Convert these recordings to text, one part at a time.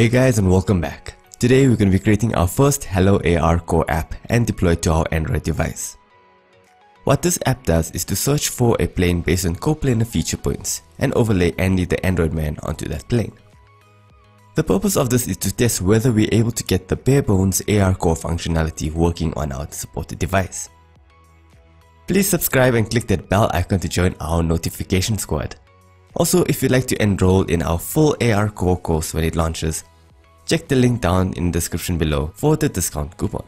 Hey guys and welcome back. Today we're going to be creating our first Hello AR Core app and deploy it to our Android device. What this app does is to search for a plane based on coplanar feature points and overlay Andy the Android man onto that plane. The purpose of this is to test whether we're able to get the bare bones AR Core functionality working on our supported device. Please subscribe and click that bell icon to join our notification squad. Also, if you'd like to enroll in our full AR Core course when it launches, check the link down in the description below for the discount coupon.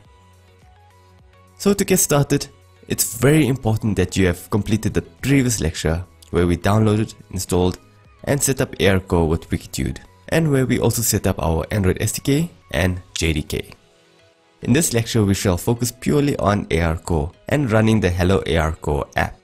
So to get started, it's very important that you have completed the previous lecture where we downloaded, installed, and set up AR Core with Wikitude, and where we also set up our Android SDK and JDK. In this lecture, we shall focus purely on AR Core and running the Hello AR Core app.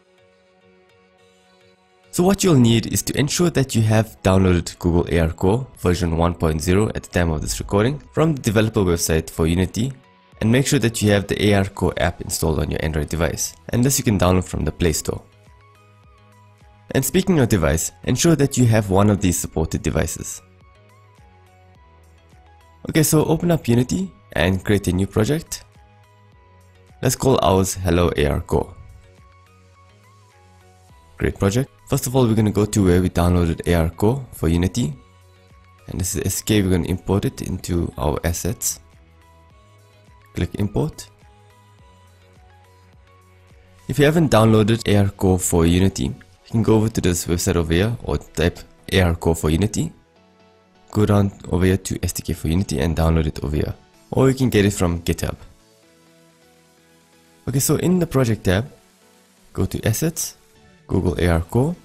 So what you'll need is to ensure that you have downloaded Google AR Core version 1.0 at the time of this recording from the developer website for Unity and make sure that you have the AR Core app installed on your Android device and this you can download from the Play Store. And speaking of device, ensure that you have one of these supported devices. Okay, so open up Unity and create a new project. Let's call ours Hello AR Core. Great project. First of all, we're going to go to where we downloaded AR Core for Unity. And this is SK, we're going to import it into our assets. Click import. If you haven't downloaded AR Core for Unity, you can go over to this website over here or type AR Core for Unity. Go down over here to SDK for Unity and download it over here. Or you can get it from GitHub. Okay, so in the project tab, go to assets Google AR Core,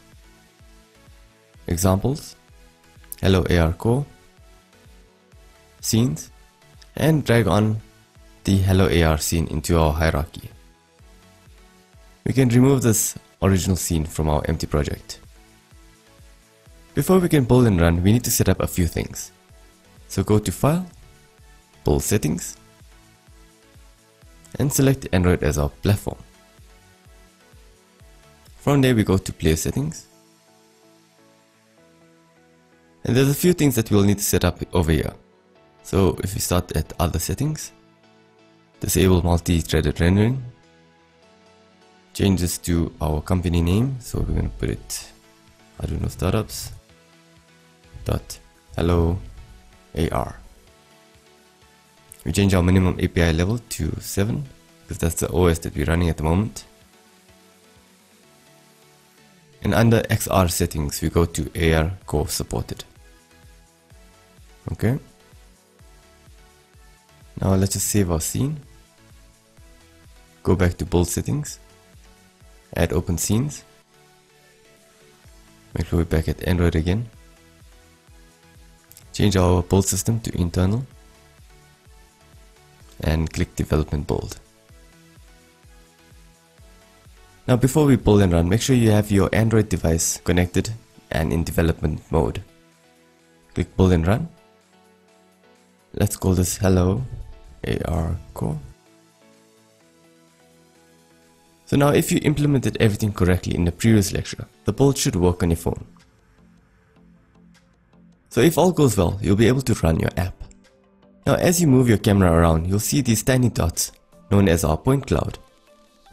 examples, Hello AR Core, scenes, and drag on the Hello AR scene into our hierarchy. We can remove this original scene from our empty project. Before we can build and run, we need to set up a few things. So go to File, Build Settings, and select Android as our platform. From there we go to player settings. And there's a few things that we'll need to set up over here. So if we start at other settings, disable multi-threaded rendering, changes to our company name, so we're going to put it Augmented startups dot hello AR. We change our minimum API level to 7 because that's the OS that we're running at the moment. And under XR settings, we go to AR Core supported. Okay. Now let's just save our scene. Go back to build settings. Add open scenes. Make sure we're back at Android again. Change our build system to internal. And click development build. Now before we build and run, make sure you have your Android device connected and in development mode. Click build and run. Let's call this hello AR core. So now if you implemented everything correctly in the previous lecture, the build should work on your phone. So if all goes well, you'll be able to run your app. Now as you move your camera around, you'll see these tiny dots known as our point cloud.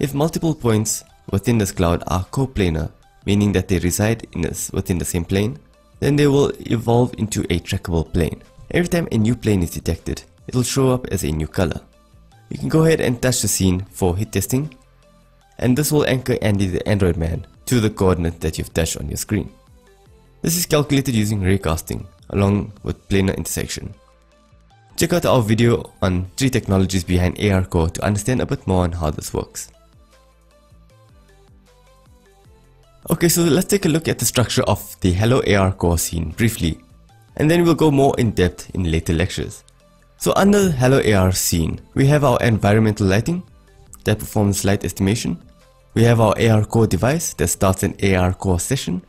If multiple points within this cloud are coplanar, meaning that they reside this, within the same plane, then they will evolve into a trackable plane. Every time a new plane is detected, it will show up as a new color. You can go ahead and touch the scene for hit testing, and this will anchor Andy the Android man to the coordinate that you've touched on your screen. This is calculated using raycasting along with planar intersection. Check out our video on three technologies behind AR Core to understand a bit more on how this works. Okay, so let's take a look at the structure of the Hello AR core scene briefly, and then we'll go more in depth in later lectures. So under the Hello AR scene, we have our environmental lighting that performs light estimation. We have our AR core device that starts an AR core session.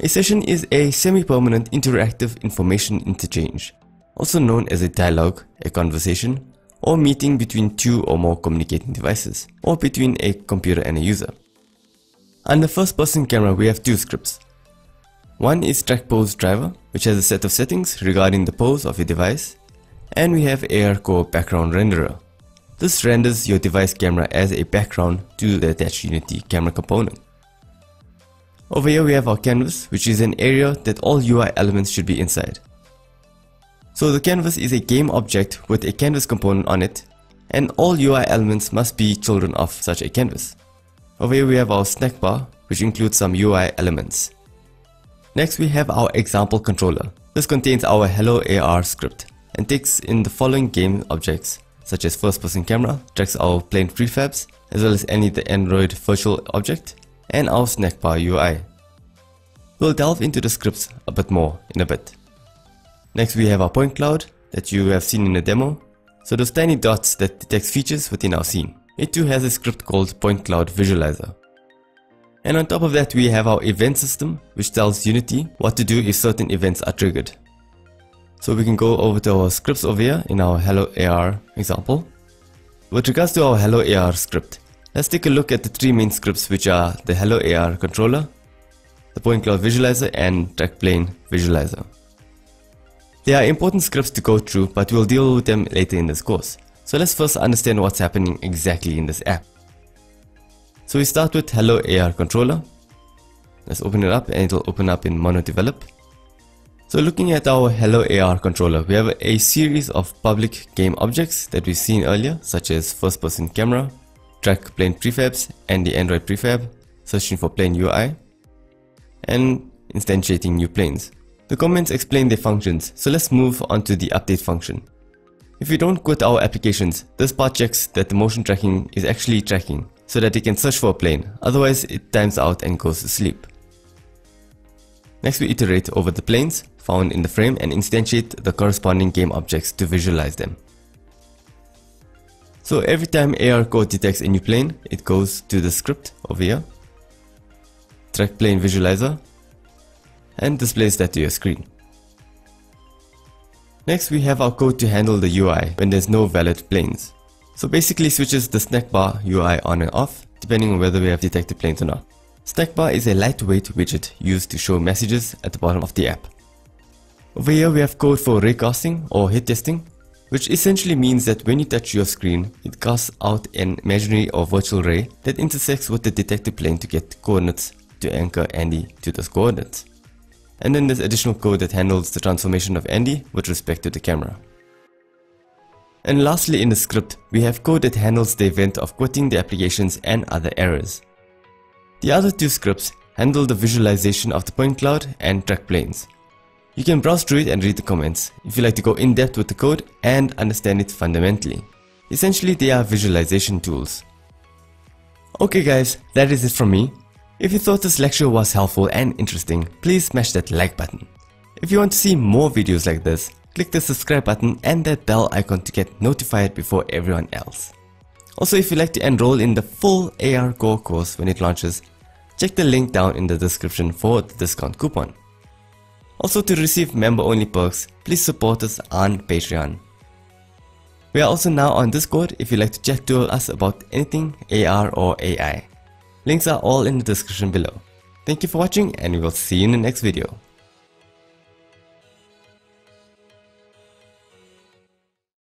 A session is a semi-permanent interactive information interchange, also known as a dialogue, a conversation, or meeting between two or more communicating devices, or between a computer and a user. On the first person camera we have two scripts. One is track pose driver, which has a set of settings regarding the pose of your device. And we have ARCore background renderer. This renders your device camera as a background to the attached Unity camera component. Over here we have our canvas, which is an area that all UI elements should be inside. So the canvas is a game object with a canvas component on it, and all UI elements must be children of such a canvas. Over here we have our snack bar, which includes some UI elements. Next we have our example controller. This contains our Hello AR script and takes in the following game objects such as first person camera, tracks our plane prefabs, as well as Andy the Android virtual object, and our snack bar UI. We'll delve into the scripts a bit more in a bit. Next we have our point cloud that you have seen in the demo. So those tiny dots that detects features within our scene. It too has a script called point cloud visualizer. And on top of that we have our event system which tells Unity what to do if certain events are triggered. So we can go over to our scripts over here in our Hello AR example. With regards to our Hello AR script, let's take a look at the three main scripts which are the Hello AR controller, the point cloud visualizer and track plane visualizer. They are important scripts to go through but we'll deal with them later in this course. So let's first understand what's happening exactly in this app. So we start with Hello AR controller. Let's open it up and it'll open up in Mono Develop. So looking at our Hello AR controller, we have a series of public game objects that we've seen earlier, such as first person camera, track plane prefabs and the Android prefab, searching for plane UI, and instantiating new planes. The comments explain their functions, so let's move on to the update function. If we don't quit our applications, this part checks that the motion tracking is actually tracking, so that it can search for a plane, otherwise it times out and goes to sleep. Next we iterate over the planes found in the frame and instantiate the corresponding game objects to visualize them. So every time ARCore detects a new plane, it goes to the script over here, track plane visualizer, and displays that to your screen. Next we have our code to handle the UI when there's no valid planes. So basically switches the snack bar UI on and off depending on whether we have detected planes or not. Snackbar is a lightweight widget used to show messages at the bottom of the app. Over here we have code for raycasting or hit testing, which essentially means that when you touch your screen, it casts out an imaginary or virtual ray that intersects with the detected plane to get coordinates to anchor Andy to those coordinates. And then there's additional code that handles the transformation of Andy with respect to the camera. And lastly in the script, we have code that handles the event of quitting the applications and other errors. The other two scripts handle the visualization of the point cloud and track planes. You can browse through it and read the comments if you like to go in depth with the code and understand it fundamentally. Essentially they are visualization tools. Okay guys, that is it from me. If you thought this lecture was helpful and interesting, please smash that like button. If you want to see more videos like this, click the subscribe button and that bell icon to get notified before everyone else. Also, if you'd like to enroll in the full AR Core course when it launches, check the link down in the description for the discount coupon. Also, to receive member-only perks, please support us on Patreon. We are also now on Discord if you'd like to chat to us about anything AR or AI. Links are all in the description below. Thank you for watching and we will see you in the next video.